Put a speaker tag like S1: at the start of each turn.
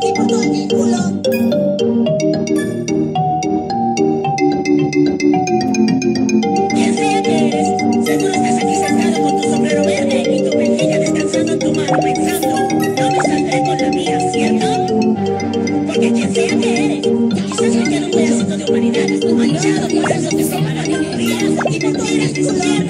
S1: tipo ridículo.
S2: ¿Qué fea que eres? Seguro estás aquí sentado con tu sombrero verde y tu mejilla descansando en tu mano pensando, no me saldré con la mía, ¿cierto? Porque qué fea que eres.
S1: Quizás me queda un pedacito de
S2: humanidad
S1: manchado por eso te separan y morirás
S2: y no podrás disfrutar